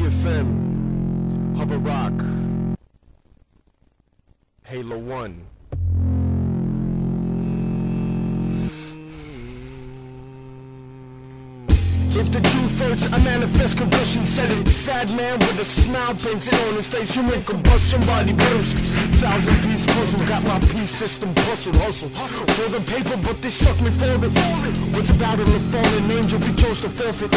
PFM, Hoverock, Halo 1. The truth hurts, I manifest conversion Said it, sad man with a smile painted on his face. Human combustion, body burst Thousand piece puzzle, got my piece system puzzled Hustle, hustle for the paper, but they stuck me for it. What's about in the fallen angel, we chose to forfeit.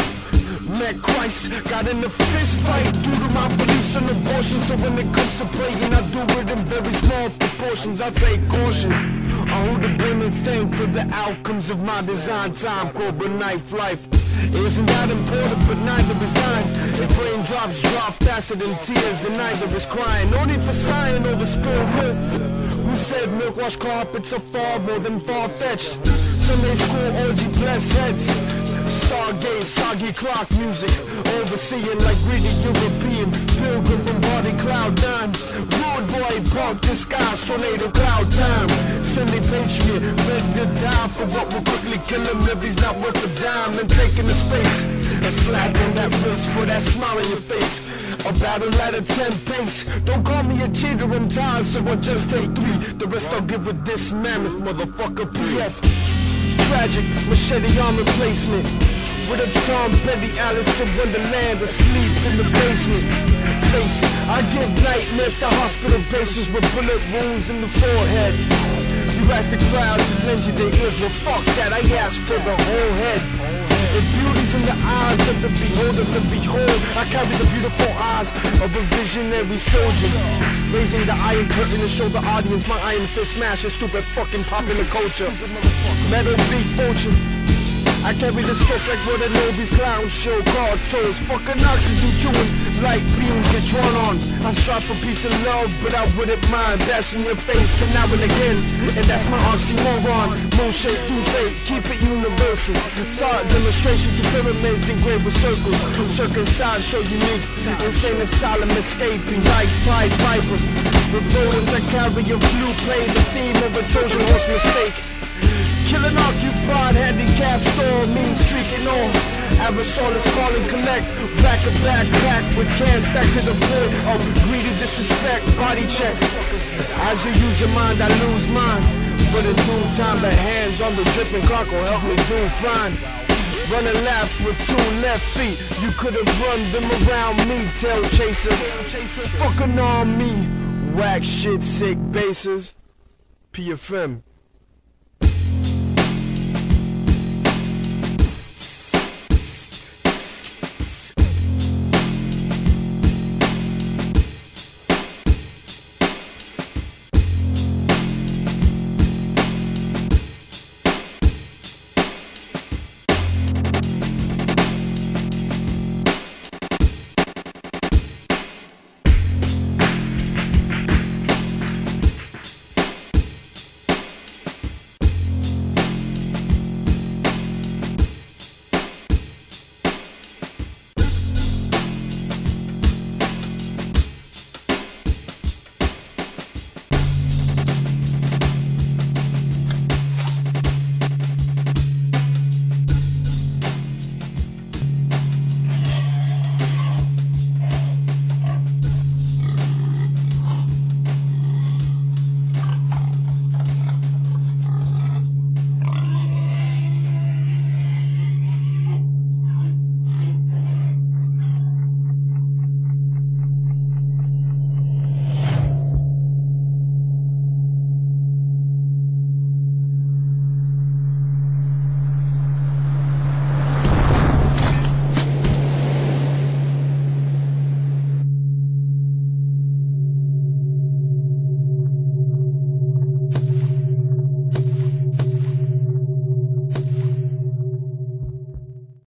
Met Christ, got in a fist fight Due to my beliefs in abortion So when it comes to playing, I do it in very small proportions. I take caution I hold the blame and thank for the outcomes of my design. Time, Cobra knife life. Isn't that important, but neither is thine If raindrops drop faster than tears, and neither is crying. No need for sighing over spilled milk Who said milk wash carpets are far more than far-fetched? Sunday school orgy bless heads. Stargate, soggy clock music. Overseeing like greedy European. Pilgrim from body cloud nine. Rude boy punk disguise tornado cloud time Patriot ready to die For what will quickly kill him if he's not worth a dime And taking the space. A slap on that wrist for that smile on your face. A battle at a 10 pace. Don't call me a cheater, I'm tired So I just take three. The rest I'll give with this mammoth Motherfucker PF Tragic, machete arm replacement. With a Tom Petty Alice in Wonderland asleep in the basement. I give nightmares to hospital patients with bullet wounds in the forehead. The crowd to lend you their ears, well fuck that, I ask for the whole head. The beauty's in the eyes of the beholder, the behold. I carry the beautiful eyes of a visionary soldier. Raising the iron curtain to show the audience my iron fist smashes stupid fucking popular culture. Metal beat fortune. I carry the stress like what a Nobi's clown show. Cartoons Fucking oxygen chewing Like beam get drawn on. I strive for peace and love but I wouldn't mind bashing your face and now and again. And that's my oxymoron. Moon shape through fate keep it universal. Thought demonstration through pyramids and grave with circles. Circus side show unique Insane asylum escaping. Like Pied Piper With rodents I carry a flute play the theme of a Trojan horse mistake handicap store, mean streaking on. Aerosolus calling collect, back a backpack with cans stacked to the point of oh, greedy disrespect, body check. As you use your mind, I lose mine. But in due time, the hands on the dripping clock will help me do fine. Running laps with two left feet, you could have run them around me, tail chaser. Fucking on me, whack shit, sick bases. PFM.